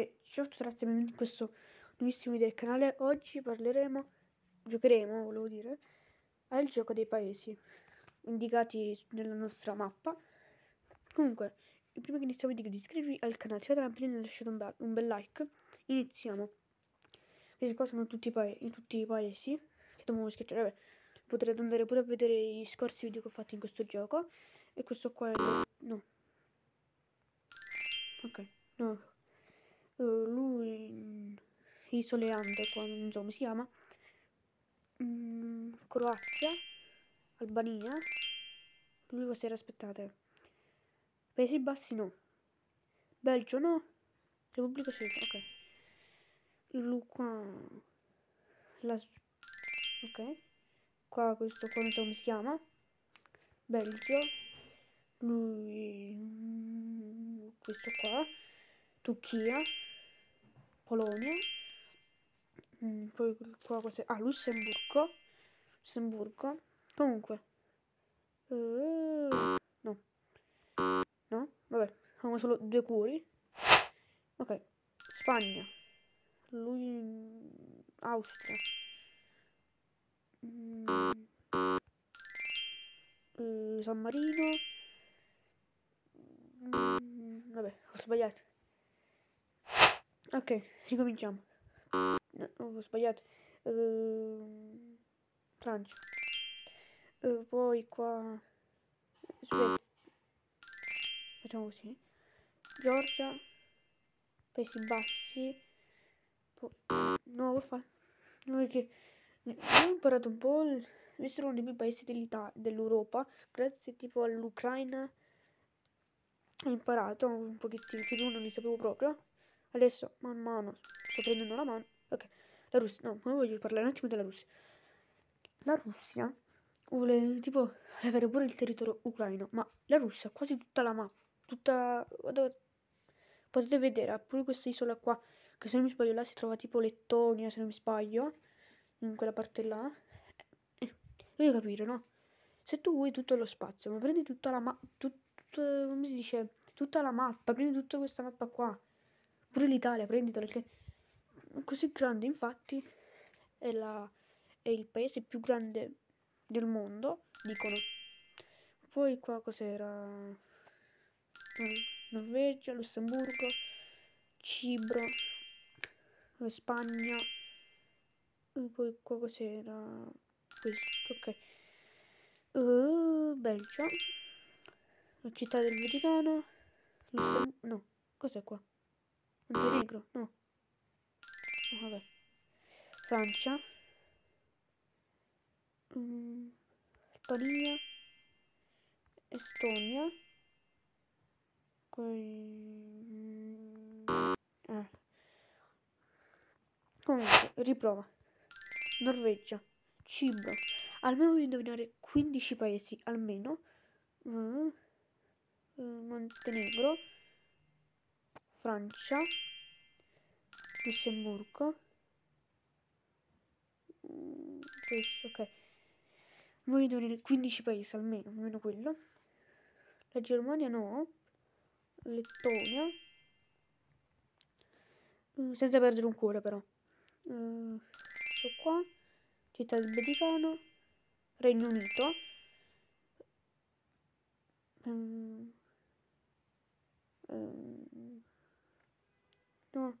E ciao a tutti ragazzi, benvenuti in questo nuovissimo video del canale. Oggi parleremo, giocheremo, volevo dire, al gioco dei paesi indicati nella nostra mappa. Comunque, prima che iniziamo il video, iscrivetevi al canale, attivate la campanella e lasciate un, un bel like. Iniziamo. Questi qua sono tutti in tutti i paesi che dobbiamo schiacciare. Vabbè, potrete andare pure a vedere i scorsi video che ho fatto in questo gioco. E questo qua è... No. Ok, no. Uh, lui... Isole Ande, come si chiama. Mm, Croazia. Albania. Lui cos'era, aspettate. Paesi Bassi no. Belgio no. Repubblica Ceca, ok. Lui qua... La... Ok. Qua questo qua come si chiama. Belgio. Lui... Questo qua. Turchia. Polonia. Mm, poi qua cos'è? Ah, Lussemburgo. Lussemburgo. Comunque. Uh, no. No? Vabbè, abbiamo solo due cuori. Ok. Spagna. Lui... Austria. Mm. Uh, San Marino. Mm, vabbè, ho sbagliato. Ok, ricominciamo. No, ho sbagliato. Uh, Francia. Uh, poi qua... Svezia. Facciamo così. Georgia. Paesi Bassi. Poi... No, lo fa. No, perché... Ho imparato un po'... Il... È uno dei miei paesi dell'Europa. Grazie tipo all'Ucraina. Ho imparato un pochettino, che non li sapevo proprio. Adesso, man mano, sto prendendo la mano. Ok, la Russia, no, ma voglio parlare un attimo della Russia. La Russia vuole, tipo, avere pure il territorio ucraino, ma la Russia quasi tutta la mappa, tutta... Potete vedere, ha pure questa isola qua, che se non mi sbaglio là si trova tipo Lettonia, se non mi sbaglio, in quella parte là. Eh, devi capire, no? Se tu vuoi tutto lo spazio, ma prendi tutta la mappa, tutto, come si dice, tutta la mappa, prendi tutta questa mappa qua Pure l'Italia, prenditela perché è così grande, infatti, è, la, è il paese più grande del mondo, dicono. Poi qua cos'era? Norvegia, Lussemburgo, Cipro, Spagna. E poi qua cos'era? Questo, ok. Uh, Belgio, la città del Vaticano, Lussem no, cos'è qua? Montenegro, no. Oh, vabbè. Francia. Mm. Estonia. Poi... Mm, eh. Comunque, riprova. Norvegia. Cipro. Almeno devo indovinare 15 paesi, almeno. Mm. Montenegro. Francia, Lussemburgo, mm, questo, ok. Voglio dire 15 paesi almeno, almeno quello. La Germania no, Lettonia, mm, senza perdere un cuore però. Uh, questo qua, Città del Vaticano, Regno Unito. Um, um, No,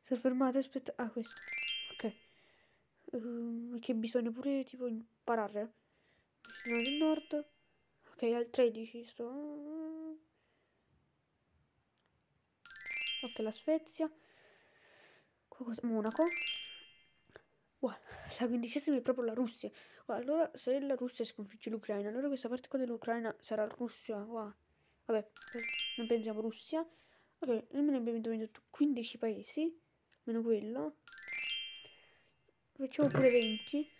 si è fermato, aspetta. Ah, questo. Ok. Uh, che bisogna pure tipo imparare. Nazione del Nord. Ok, al 13 sto. Ok, la Svezia. Cosa? Monaco. Wow, la quindicesima è proprio la Russia. Wow, allora, se la Russia sconfigge l'Ucraina, allora questa parte qua dell'Ucraina sarà Russia. Wow. Vabbè, non pensiamo Russia. Ok, almeno abbiamo indovinato 15 paesi, meno quello. Facciamo pure 20.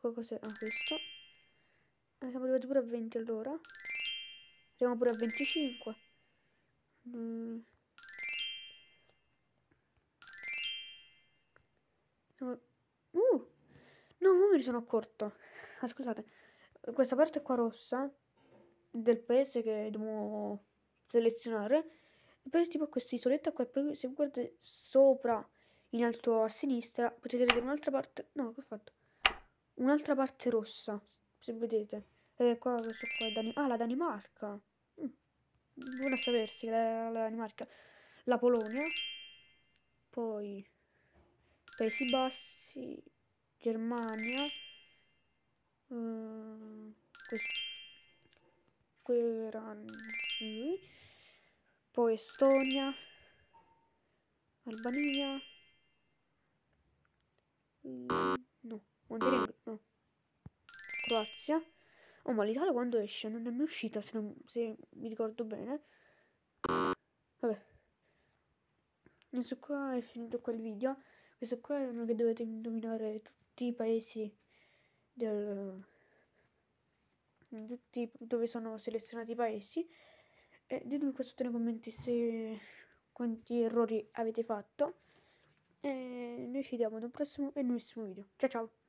Qua cos'è? Ah, questo. Eh, siamo arrivati pure a 20 allora. Arriviamo pure a 25. Mm. Uh! No, non ne sono accorto. Ah, scusate. Questa parte qua rossa del paese che dobbiamo selezionare E poi tipo questa isoletta qua, poi se guardate sopra, in alto a sinistra, potete vedere un'altra parte, no, che ho fatto? Un'altra parte rossa, se vedete. E qua, questo qua è Dani ah, la Danimarca. Mm. Buona sapersi, la, la Danimarca. La Polonia, poi Paesi Bassi, Germania, uh, poi Estonia, Albania, mm, no, Montenegro, no, Croazia. Oh, ma l'Italia quando esce? Non è mai uscita, se, non, se mi ricordo bene. Vabbè. Adesso qua è finito quel video. Questo qua è uno che dovete indovinare tutti i paesi del... Tutti dove sono selezionati i paesi. E ditemi qua sotto nei commenti se quanti errori avete fatto. E noi ci vediamo ad un prossimo e nuovissimo video. Ciao ciao!